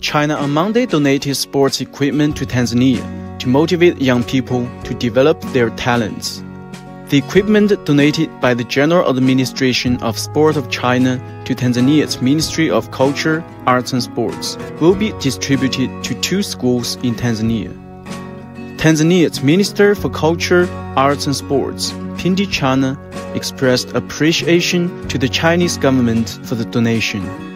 China on Monday donated sports equipment to Tanzania to motivate young people to develop their talents. The equipment donated by the General Administration of Sport of China to Tanzania's Ministry of Culture, Arts and Sports will be distributed to two schools in Tanzania. Tanzania's Minister for Culture, Arts and Sports, Pindi Chana, expressed appreciation to the Chinese government for the donation.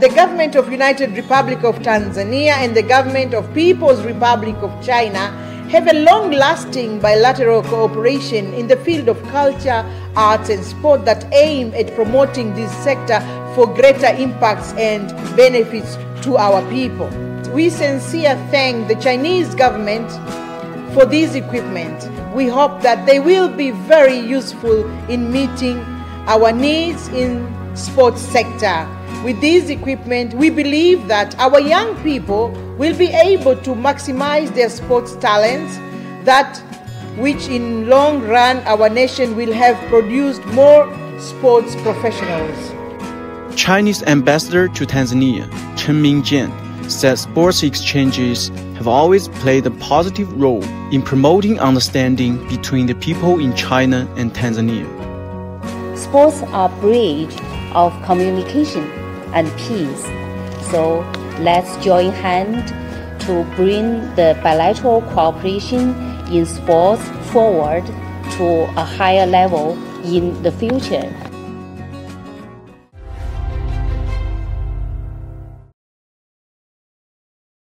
The government of United Republic of Tanzania and the government of People's Republic of China have a long-lasting bilateral cooperation in the field of culture, arts and sport that aim at promoting this sector for greater impacts and benefits to our people. We sincerely thank the Chinese government for this equipment. We hope that they will be very useful in meeting our needs in sports sector. With this equipment, we believe that our young people will be able to maximize their sports talents that which in long run our nation will have produced more sports professionals. Chinese ambassador to Tanzania, Chen Mingjian, said sports exchanges have always played a positive role in promoting understanding between the people in China and Tanzania. Sports are a bridge of communication and peace. So let's join hands to bring the bilateral cooperation in sports forward to a higher level in the future.